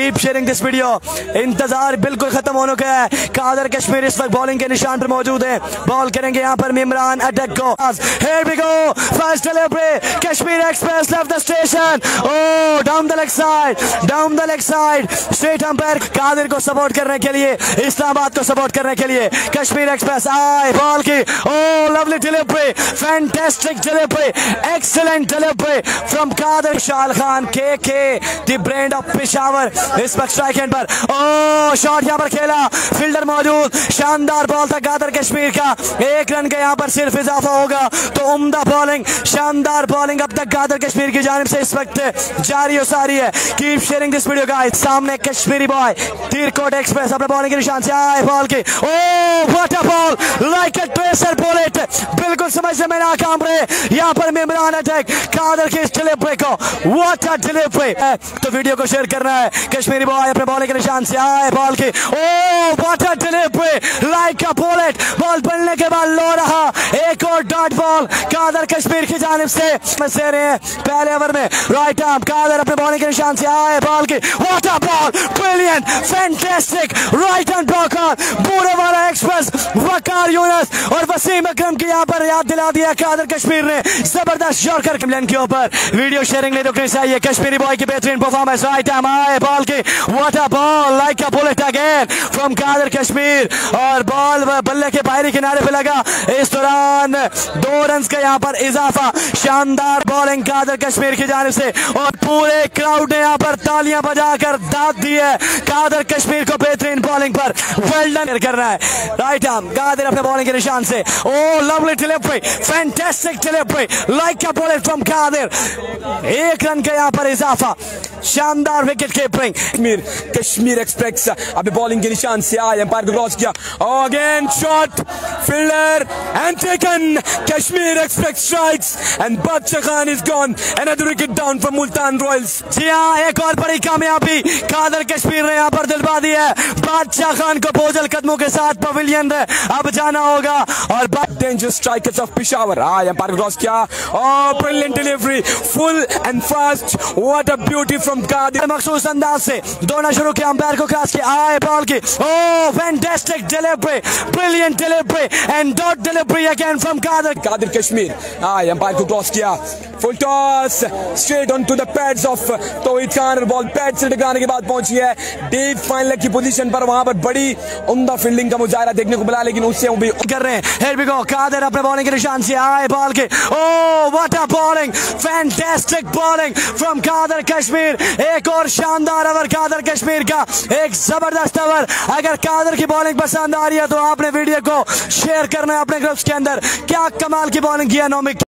Cap sharing this video انتظار بالکل ختم ہونے کا ہے قادر کشمیر اس وقت بالنگ کے نشان پر موجود ہیں۔ بال کریں گے یہاں پر ممران اٹیک کو۔ Here we go first delivery Kashmir express left the station oh down the leg side down the leg side straight umpire Qadir کو سپورٹ کرنے کے لیے اسلام آباد کو سپورٹ کرنے کے لیے۔ کشمیر ایکسپریس آئے بال کی۔ او lovely delivery fantastic delivery excellent delivery from Qadir شال خان کے کے دی برینڈ آف پشاور اس وقت سٹرائک ہینڈ پر. او شاٹ یہاں پر کھیلا. فیلڈر موجود. شاندار بال تھا گادر کشمیر کا. ایک رن کا یہاں پر صرف اضافہ ہوگا. تو امدہ بالنگ. شاندار بالنگ اب تک گادر کشمیر کی جانب سے اس وقت جاری ہو ساری ہے. Keep sharing this video guys سامنے کشمیری بوائی تیر کوٹ ایکسپریس اپنے بالنگ کی نشان سے آئے بال کی او what ball like a tracer bullet بالکل سمجھ سے میں ناکام رہے. یہاں پر ممران اٹیک قادر کی اس ڈلیوری کو. واٹ ا ڈلیوری تو ویڈیو کو شیئر کرنا ہے. کشمیری بوائے اپنے بالے کے نشان سے آئے بال کے او what a delivery like a bolt ball بننے کے بعد لو رہا۔ ایک اور ڈاٹ بال۔ قادر کشمیر کی جانب سے سے رہے ہیں۔ پہلے اور میں رائٹ آم قادر اپنے بولنگ کے نشان سے آئے بال کی۔ What ball brilliant fantastic right hand bowler بورے والا ایکسپرس وقار یونس اور وسیم اکرم کی یہاں پر یاد دلا دیا قادر کشمیر نے۔ زبردست شور کر کملین کے اوپر۔ ویڈیو شیئرنگ نہیں رکنی چاہیے کشمیری بوائی کی بہترین پرفارمنس رائٹ آرم آئے بال کی۔ What ball like a bolt again from Qadir Kashmir اور بال بلے کے باہری کنارے پہ لگا۔ اس دوران دو رنز کا یہاں پر اضافہ، شاندار بولنگ قادر کشمیر کی جانب سے۔ اور پورے کراؤڈ نے یہاں پر تالیاں بجا کر داد دی ہے۔ قادر کشمیر کو بہترین بولنگ پر ویلڈن کر رہا ہے۔ رائٹ آم قادر اپنے بولنگ کے نشان سے۔ او lovely delivery fantastic delivery like کا بولنگ فرم قادر ایک رن کا یہاں پر اضافہ۔ شاندار wicket keeping Kashmir Kashmir express ابھی بالنگ کے نشان سے آئے امپائر کو کراس کیا again shot fielder and taken Kashmir express strikes and Badshah Khan is gone another wicket down from Multan Royals جی ہاں ایک اور بڑی کامیابی قادر کشمیر نے یہاں پر دلوا دی ہے بادشاہ خان کو بوجھل قدموں کے ساتھ پویلین اب جانا ہوگا۔ اور بات ڈینجر سٹرائکرز آف پشاور آئی پارک روز کیا؟ اور brilliant delivery full and first what a beauty from Qadir مخصوص انداز سے۔ دونہ شروع کے امپیر کو کراس کے آئے بال کی۔ او fantastic delivery brilliant delivery and dot delivery again from Qadir Qadir Kashmir I umpire پارک روز کیا؟ Full toss straight on to the pads of Tauheed Khan اور بال پیڈ سے ٹکرانے کے بعد پہنچی ہے. ڈیو فائنل کی پوزیشن پر وہاں پر بڑی عمدہ فیلڈنگ کا مظاہرہ دیکھنے کو ملا، لیکن اس سے بھی کر رہے ہیں۔ ہیر وی گو قادر اپنے بالنگ کے نشان سے آئے بال کے۔ او what a bowling fantastic bowling from Qadir Kashmir. ایک اور شاندار اوور قادر کشمیر کا۔ ایک زبردست اوور اگر قادر کی بالنگ پسند آ رہی ہے تو آپ نے ویڈیو کو شیئر کرنا ہے اپنے گروپس کے اندر۔ کیا کمال کی بالنگ کیا نومک؟